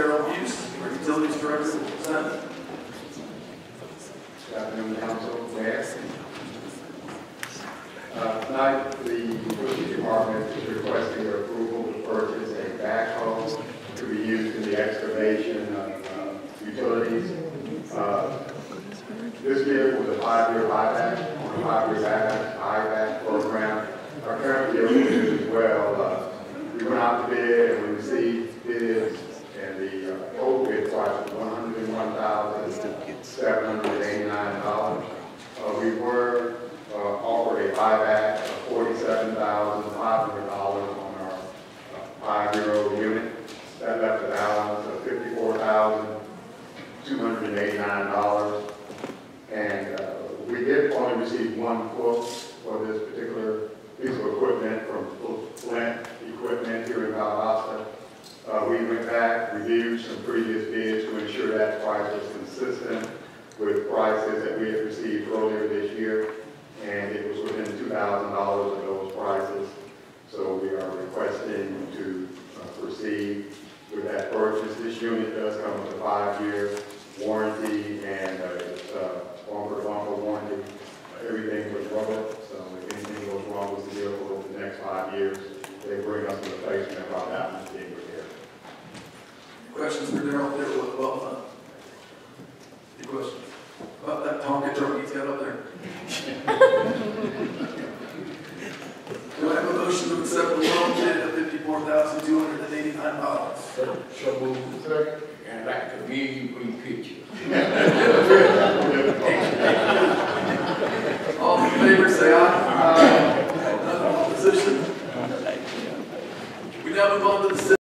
Darryl Muse, our Utilities Director will present. Good afternoon, Council, Uh, tonight, the utility Department is requesting your approval to purchase a backhoe to be used in the excavation of uh, utilities. Uh, this vehicle is a five-year, life. That left a balance of fifty-four thousand, two hundred and eighty-nine dollars. And, uh, we did only receive one quote for this particular piece of equipment from Flint Equipment here in Valdosta. Uh, we went back, reviewed some previous bids to ensure that price was consistent with prices that we had received earlier this year, and it was within two thousand dollars of those prices. So we are requesting to uh, proceed with that purchase. This unit does come with a five-year warranty and uh, bumper-to-bumper warranty. Everything was rubber, so if anything goes wrong with the vehicle over the next five years, they bring us a replacement about that much being repaired. Questions for Darryl there, well, uh, any questions? About that Tonka truck he's got up there? Do I have a motion to accept the lone bid of fifty-four thousand, two hundred and. And like to give you green picture. All in favor, say aye. Aye. Opposition? We now move on to the